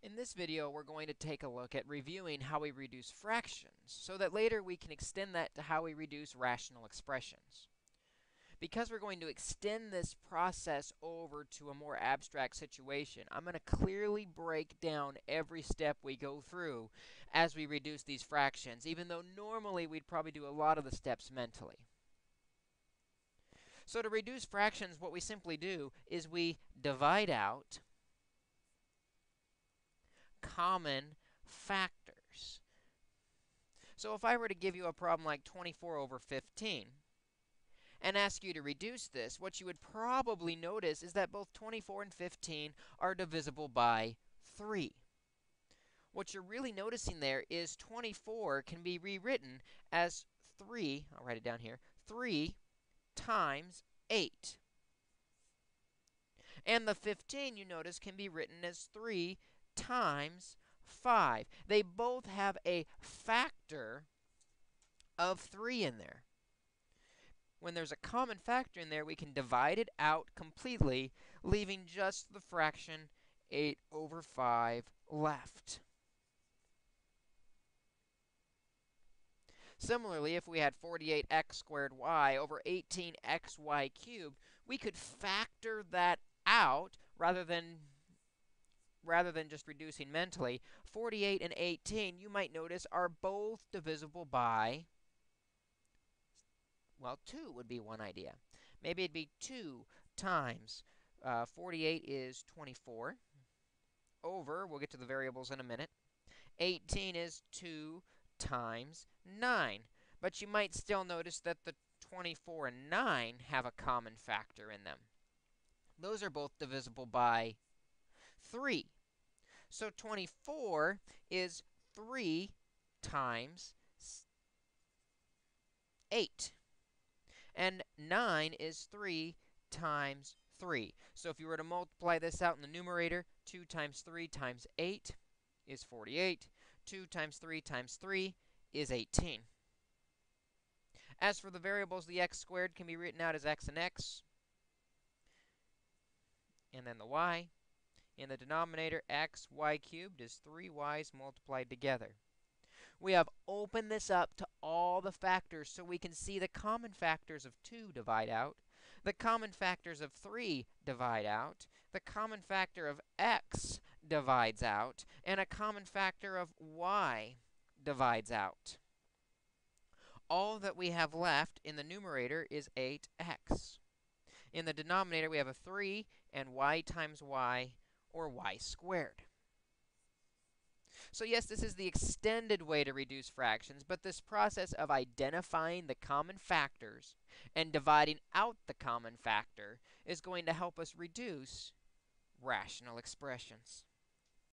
In this video, we're going to take a look at reviewing how we reduce fractions so that later we can extend that to how we reduce rational expressions. Because we're going to extend this process over to a more abstract situation, I'm going to clearly break down every step we go through as we reduce these fractions, even though normally we'd probably do a lot of the steps mentally. So to reduce fractions, what we simply do is we divide out common factors. So if I were to give you a problem like 24 over 15 and ask you to reduce this, what you would probably notice is that both 24 and 15 are divisible by 3. What you're really noticing there is 24 can be rewritten as 3, I'll write it down here, 3 times 8. And the 15, you notice, can be written as 3 times 5. They both have a factor of 3 in there. When there's a common factor in there, we can divide it out completely, leaving just the fraction 8 over 5 left. Similarly, if we had 48x squared y over 18xy cubed, we could factor that out rather than rather than just reducing mentally, 48 and 18, you might notice, are both divisible by, well, 2 would be one idea. Maybe it'd be 2 times uh, 48 is 24 over, we'll get to the variables in a minute, 18 is 2 times 9. But you might still notice that the 24 and 9 have a common factor in them. Those are both divisible by 3. So 24 is 3 times 8. And 9 is 3 times 3. So if you were to multiply this out in the numerator, 2 times 3 times 8 is 48. 2 times 3 times 3 is 18. As for the variables, the x squared can be written out as x and x, and then the y. In the denominator, x, y cubed is 3y's multiplied together. We have opened this up to all the factors so we can see the common factors of 2 divide out, the common factors of 3 divide out, the common factor of x divides out, and a common factor of y divides out. All that we have left in the numerator is 8x. In the denominator, we have a 3 and y times y or y squared. So yes, this is the extended way to reduce fractions, but this process of identifying the common factors and dividing out the common factor is going to help us reduce rational expressions.